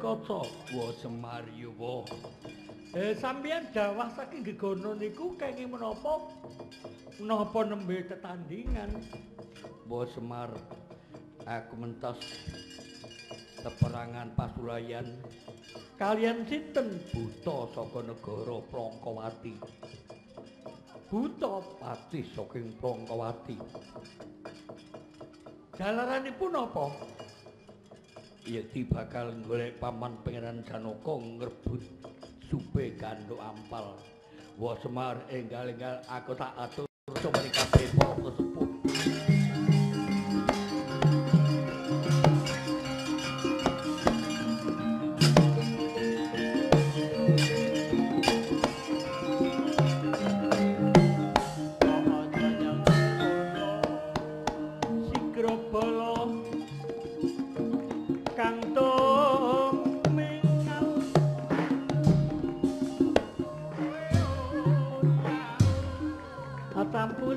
kaca wa Semar Yuwa. Eh sampeyan dawah saking gegono niku kenging menapa? Menapa nembe tetandingan? Wa Semar aku mentos peperangan pasulayan kalian sinten buta saka negara Prangkawati. Buta pati saking Prangkawati. Jalaranipun apa? Yeti bakal golek paman pangeran Janaka ngrebut supe ganduk ampal. Wa Semar enggal-enggal aku tak atur coba kabeh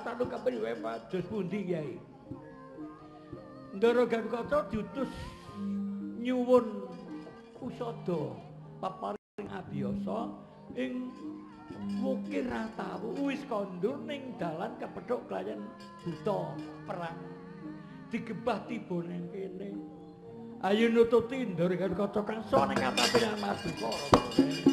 Kata lu kepriwe padus pundi Kyai Ndara Garukaca diutus nyuwun usada paparing abiyasa ing Mukir Ratawu wis kondur ning dalan kepethuk klayan buta perang digebah tiba ning kene Ayo nututi Ndara Garukaca kang sone kapapiran Madukara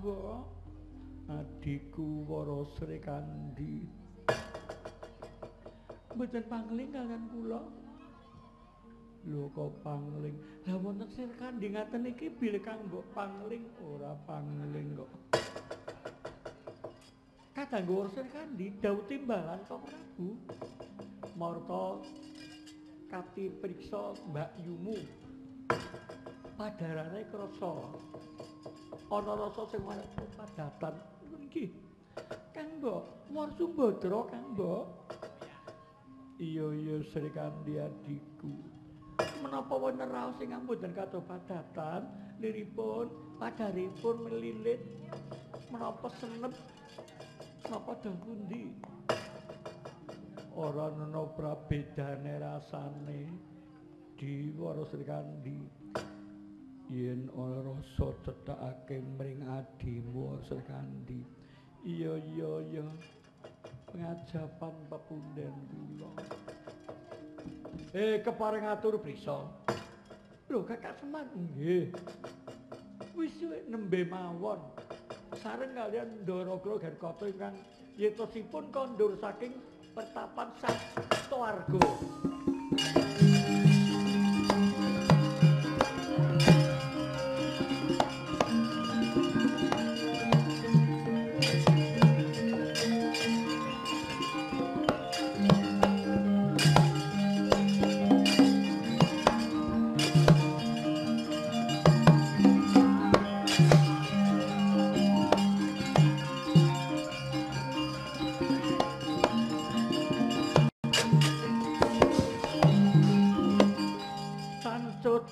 Kanggo adiku Wara Sri mboten pangling kalian kula. Lho kok pangling? Lah wonten Sri Kandi ngaten iki bilih kanggo pangling ora pangling kok. Kadangku Wara Sri Kandi dawuh timbalan kok Prabu. Marta kati priksa Mbak Yumu. Padarane krasa ana rasa sing padatan iki Kang Mbok War Sumbadra Kang Mbok. Iya iya Sri Kandi adikku menapa wonten raos sing mboten kados padatan liripun padaripun melilit. Menapa senep? Menapa dang pundi? Ora ana prabedane rasane. Di Wara Sri Kandi yen ora rasa cethakake mring adimu sekandi iya iya iya. Pengajapan pepunden kula. Eh kepareng atur prisa. Lho kakak semar nggih. Wis nembe mawon. Sareng kalian ndara kula garkata ingkang yetosipun kondur saking pertapan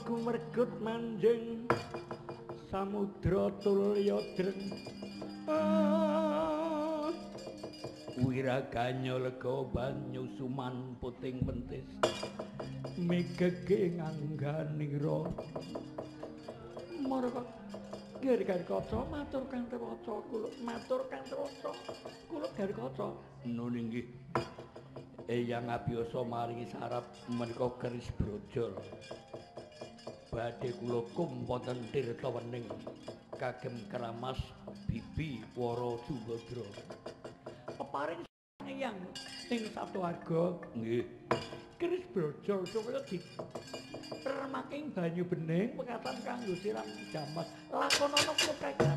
Sastoarga samudra tulya dreng wiraganya lega banyu suman puting pentis. Megege ngangganira marga gari kaca matur kang tewaca kula matur kang tewaca kula gari kaca. Nun inggih Eyang abiyasa maringi sarap menika keris brojol badhe kula kum wonten tirta wening kagem keramas bibi wara subadra peparing yang ing satu harga nggih. Keris brojol supaya di remaking banyu bening pekatan kanggo siram jamas. Lakonono kula kagem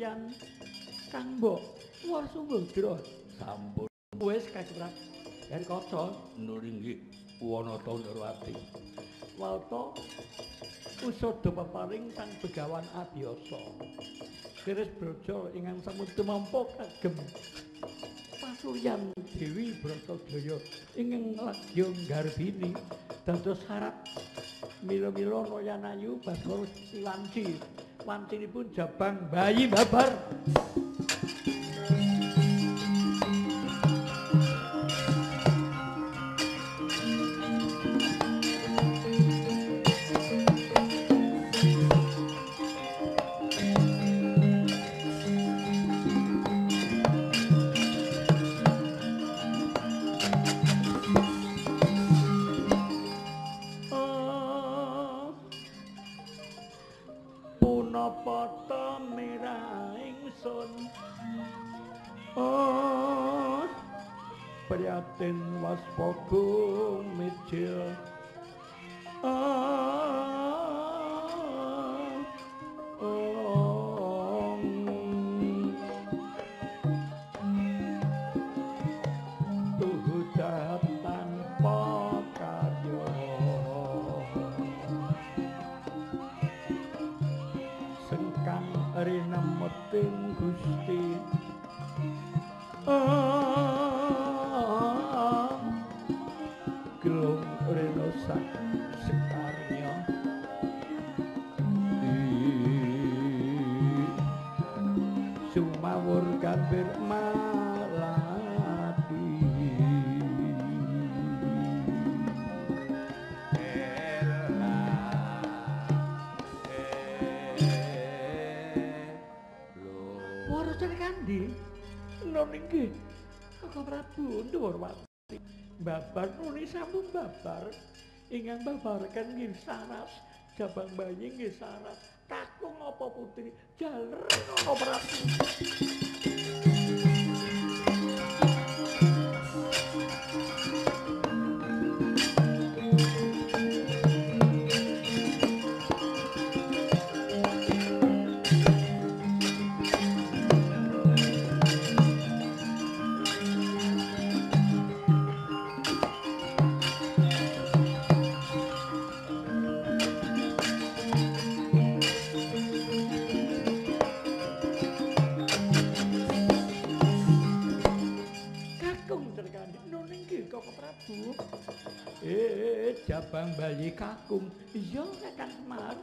pasuryan Kang Mbok Wasumbadra sampun. Wis kagem Dari kaca. Nuringgi Wanata Nurwati. Walta usada peparing sang begawan abiyasa. Keris brojol ingkang sampun tumampa kagem. Pasuryan Dewi Bratajaya ingkang lagya garbini dados syarat milo-milo royan ayu baskoro wanci wancinipun jabang bayi babar Ndorwati babar nuni sambung babar. Ingkang babarkan nggih saras. Jabang bayi nggih saras. Kakung apa putri? Jaler nono Prabu kakung iya Kakang Semar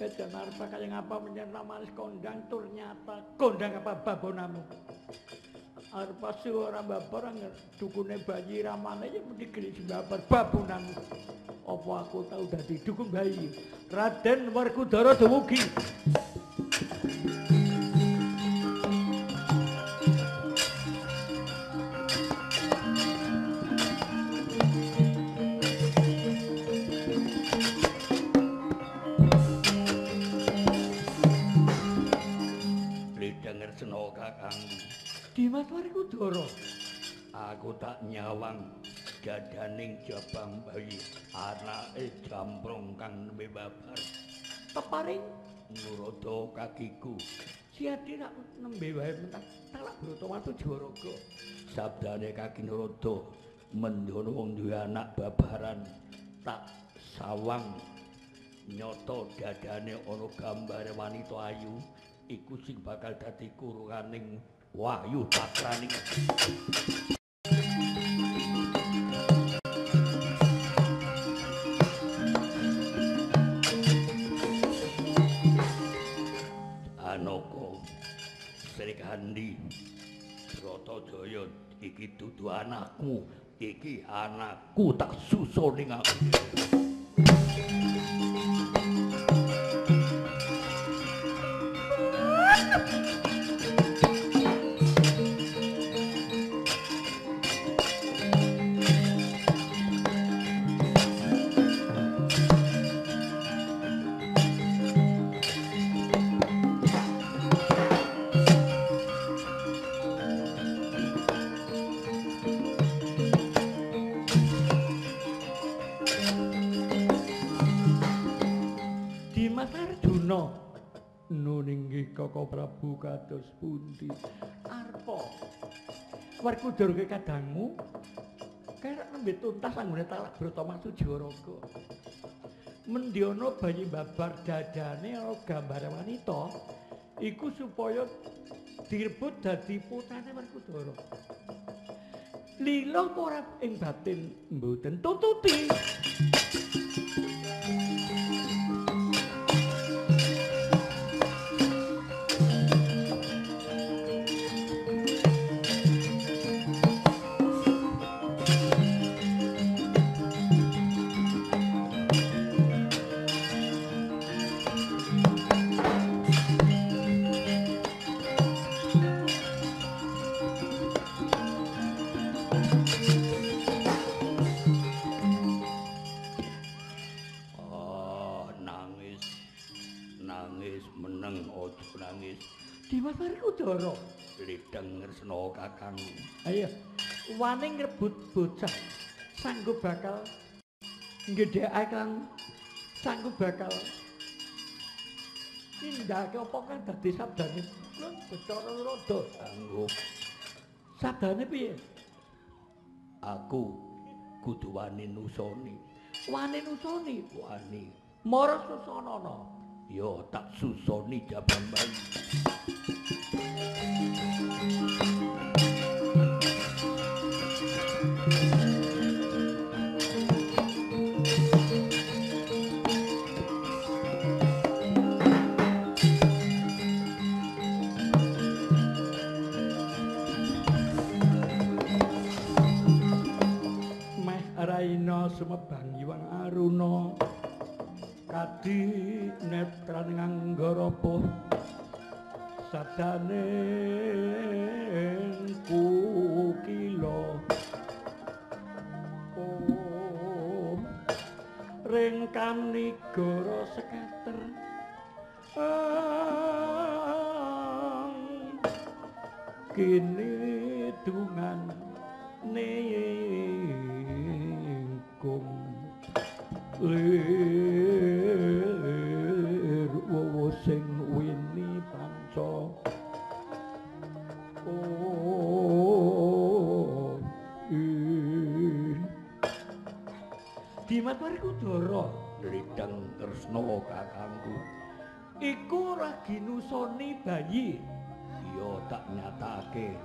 Edan arpa kaya ngapa menyenang manis kondang ternyata kondang apa babonamu? Arpa suara babar dukune bayi ramane ya mesti gelis babar babonamu. Apa aku tahu dadi dukun bayi? Raden Werkudara Dumugi dadaning jabang bayi anake jamprong kang nembe babar. Teparing nuroda kakiku. Siati nak nembe wae mentah talak broto watu jaraga sabdane kaki nuroda mendono wong duwe anak babaran tak sawang. Nyoto dadane ana gambare wanita ayu iku sing bakal dadi kurunganing wahyu takraning Sri Kandi. Bratajaya iki dudu anakmu iki anakku tak susul ning aku kados pundi? Arpa. Werkudara ke kadangmu kerek nembe tuntas anggone talak Bratamansu Jaraga Mendiana bayi babar dadane ana gambar wanita iku supaya direbut dadi putrane Werkudara Lila apa ora ing batin mboten tututi wani ngrebut bocah sanggup bakal nggedhekake lan sanggup bakal tindake apa kan dadi sabdane Bathara Rada sanggup. Sabdane piye? Aku kudu wani nusoni. Wani nusoni, wani. Mara susanana. Yo tak susoni Jabambang. Sumebang iwang aruna kadi netran nganggarapo sadane kukila. Oh ringkam nigara sekater kini dungan nih agung. Lir wowo sing wini panca. Oh Dimat Warkudara Lidang Kresna kakangku. Iku ragi nusoni bayi. Iya tak nyatake.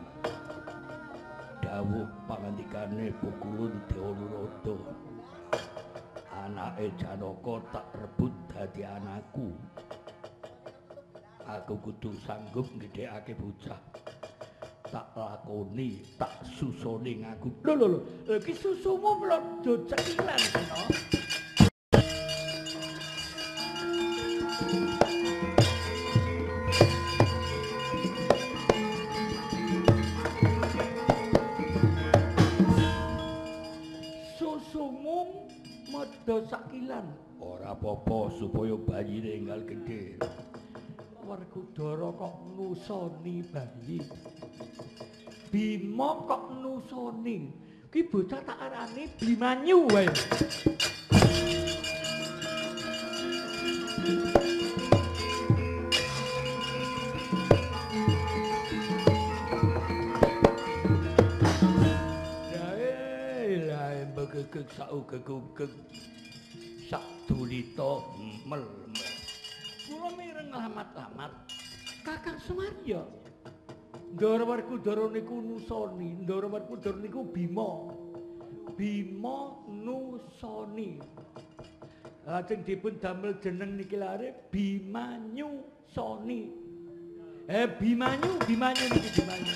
Dawuh pangandikane Pukulun Dewanurada. Anake Janaka tak rebut dadi anakku. Aku kudu sanggup ngedhekake bocah. Tak lakoni, tak susoni ngaku. Lho lho lho, iki susumu mlodot cekilan kena. Medha sakilan. Ora apa-apa supaya bayine enggal gedhe. Werkudara kok nusoni bayi? Bima kok nusoni? Ki bocah tak arani Bimanyu wae gegeg saugegugeg sak dulita mel kula mireng lamat-lamat kakang semarya ndara warkudara niku nusoni ndara warkudara niku bima bima nusoni. Lajeng dipun damel jeneng niki lare bimanyu soni eh bimanyu bimanyu niki bimanyu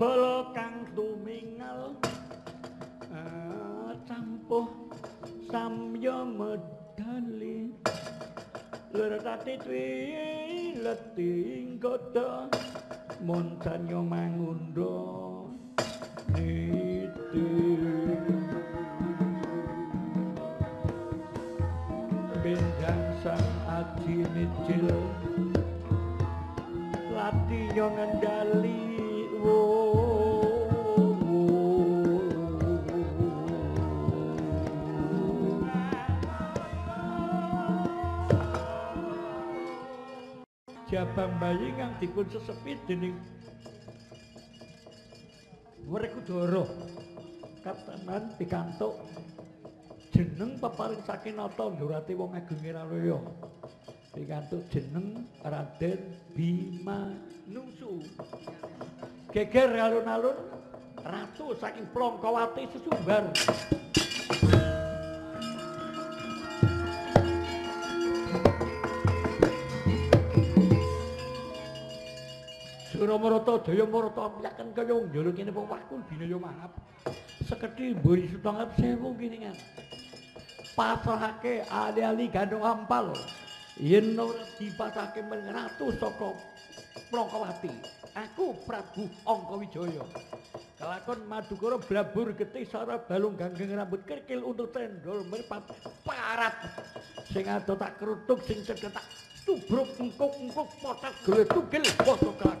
grobol kang tumingal campuh samya medali. Lir tati twi leti godo montanyo mangundo niti. Bendang sang aji nicil lati yo ngendali Jabang bayi kang dipun sesepi dening Werkudara. Katanan pikantuk. Jeneng peparing saking nata Ndurati wong agung Iralaya pikantuk jeneng Raden Bima Nusu geger alun-alun ratu saking Plongkowati sesumbar Suramarata Jaya Marata ampiaken kaya njolo kene wong wakul binaya mangap sekedhi mburi setangap sewu kiningan pasrahake ali-ali gandung ampal. Yen ora dipasake men ratu saka Plongkowati aku Prabu Angka Wijaya kelakon Madukara blabur getih sara balung ganggeng rambut kerkil untuk tendol meripat parat. Sing ado tak kerutuk sing cedek tak tubruk engkuk-engkuk potak gele tugel poso kelak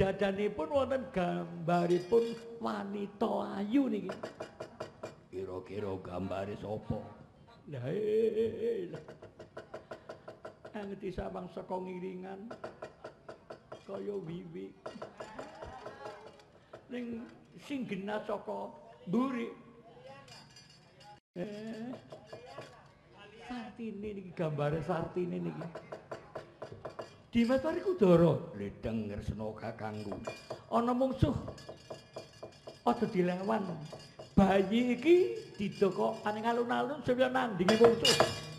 Dadanipun wonten gambaripun wanita ayu niki. Kira-kira gambare sapa? Lah eh, Angeti sawang saka ngiringan kaya wiwi. Ning sing genah saka mburi. Eh. Sartine niki gambare Sartine niki. Dimas Pari Kudara, Ledeng Kresna kakangku. ana mungsuh. Aja dilawan. Bayi iki didoko aning alun-alun sampeyan nandingi mungsuh.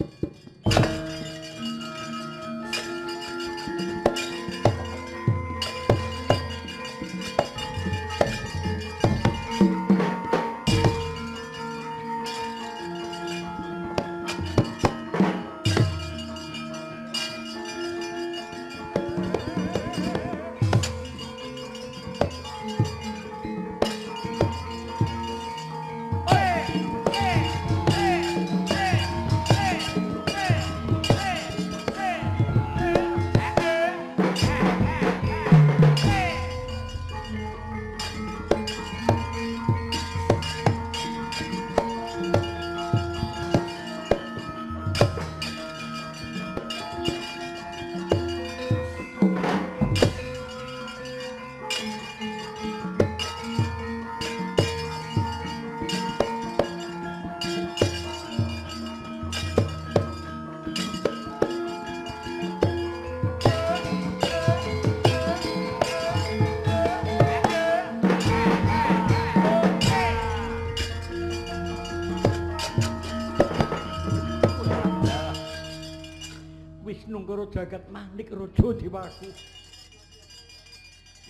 Manik raja dewaku.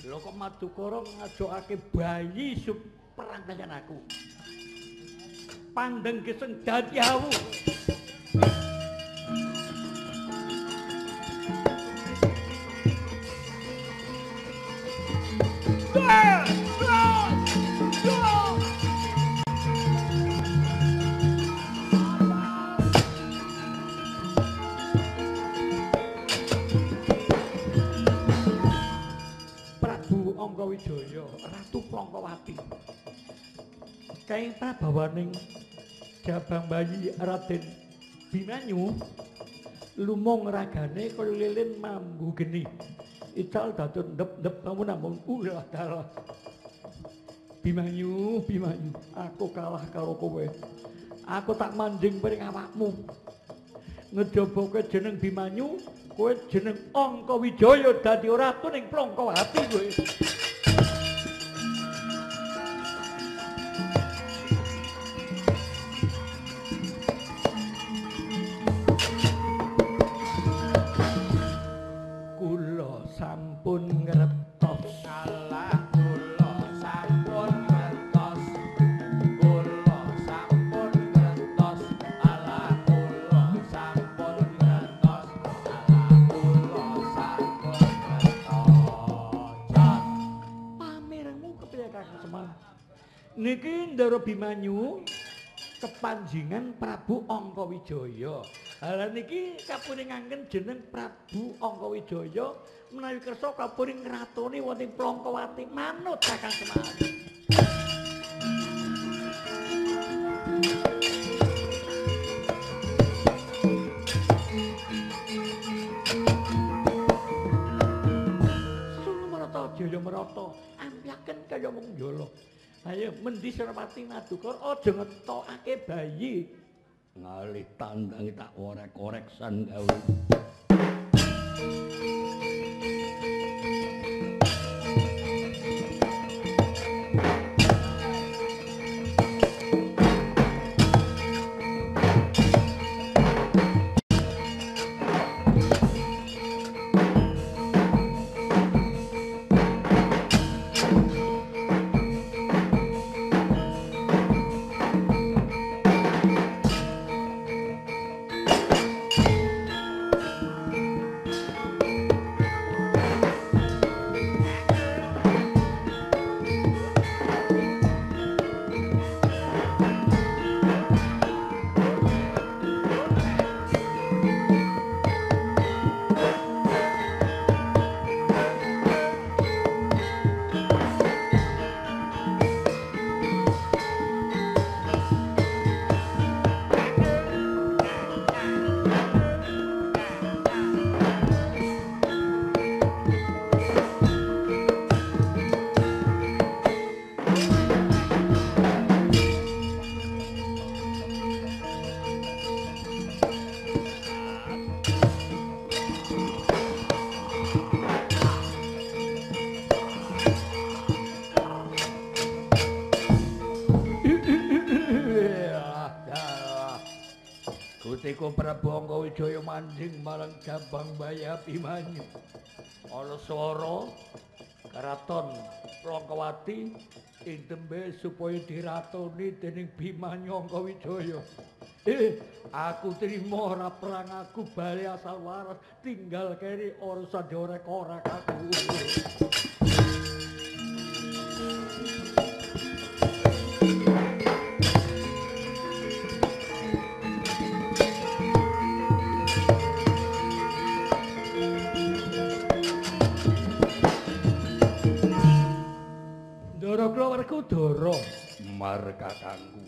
Lha kok Madukara ngajokake bayi sup perang kaliyan aku. Pandeng geseng dadi awu. Plongkowati. Kaing prabawaning jabang bayi Raden Bimanyu lumung ragane kaya lilin mambu geni. Ical dadur ndep-ndep namun namun ulah dalah. Bimanyu, Bimanyu, aku kalah karo kowe. Aku tak manding paring awakmu. Ngejaba kowe jeneng Bimanyu, kowe jeneng Angkawijaya dadi ratu ning Plongkowati kowe. Bimanyu kepanjingan Prabu Angkawijaya. Lah niki kapuringaken jeneng Prabu Angkawijaya menawi kersa kapuring ngratoni wonten Plongkowati manut Kakang Semar. Sulu merata jaya merata ampyaken kaya mung yala. Ayo mendi Sarapati Madukara aja ngetokake bayi. Ngalih tandangi tak korek-korek san Prabu Angkawijaya manjing marang Jabang Baya Abimanyu. Ana swara karaton Rangkawati ing tembe supaya diratoni dening Bimanyu Angkawijaya. Eh, aku trimo ora perang aku bali asal waras tinggal keri ora sadorek ora aku. Mar kakangku.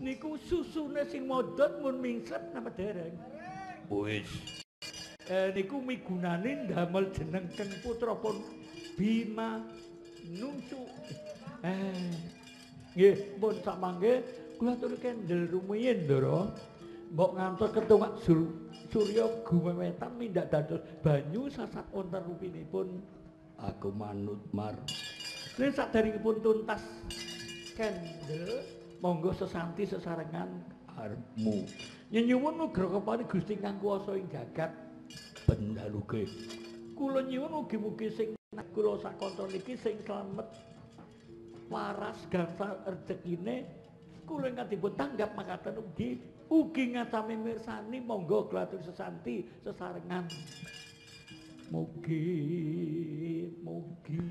Niku susune sing modot mun mingsep napa dereng? Wis. Eh niku migunani ndamel jeneng Keng Putra pun Bima Nungsu. Eh nggih pun samangke kula aturi kendel rumiyin Ndara. Mbok ngantos ketungak sur Surya gumewetan mindak dados banyu sasat wonten rupinipun aku manut mar. Nek sadaringipun tuntas kendel monggo sesanti sesarengan arepmu. Nyenyuwun nugra kepani Gusti Kang kuwasa ing jagat bendaluke. Kula nyuwun mugi-mugi sing kula sakontra niki sing slamet waras gansal rezekine kula ingkang dipun tanggap makaten ugi ugi ngatami mirsani monggo glatur sesanti sesarengan. Mugi mugi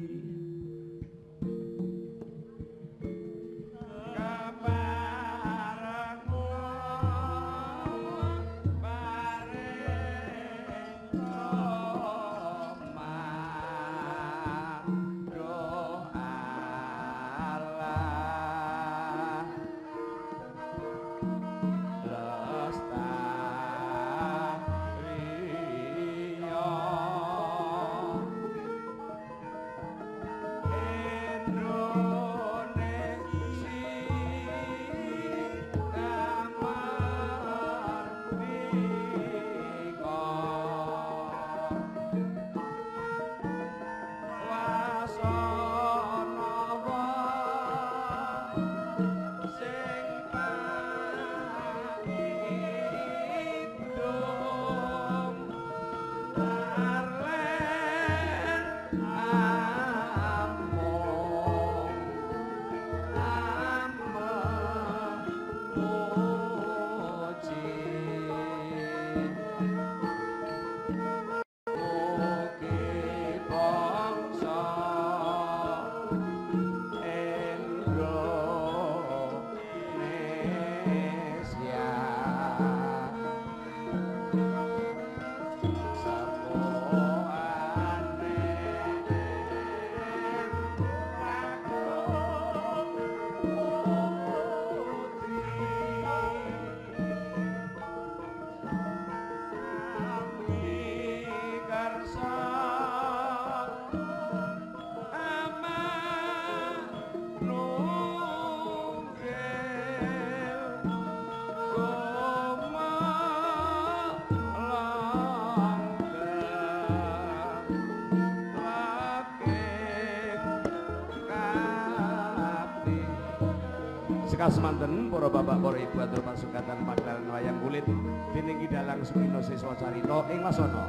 kasmanten para bapak para ibu atur pasukatan padalan wayang kulit. Diningi dalang semino siswa Carita ing wasono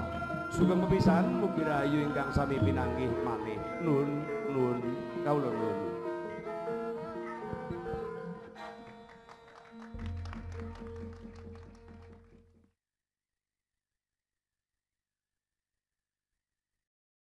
sugeng pepisan mugi rayu ingkang sami pinanggih malih nun nun kaulo nuwun.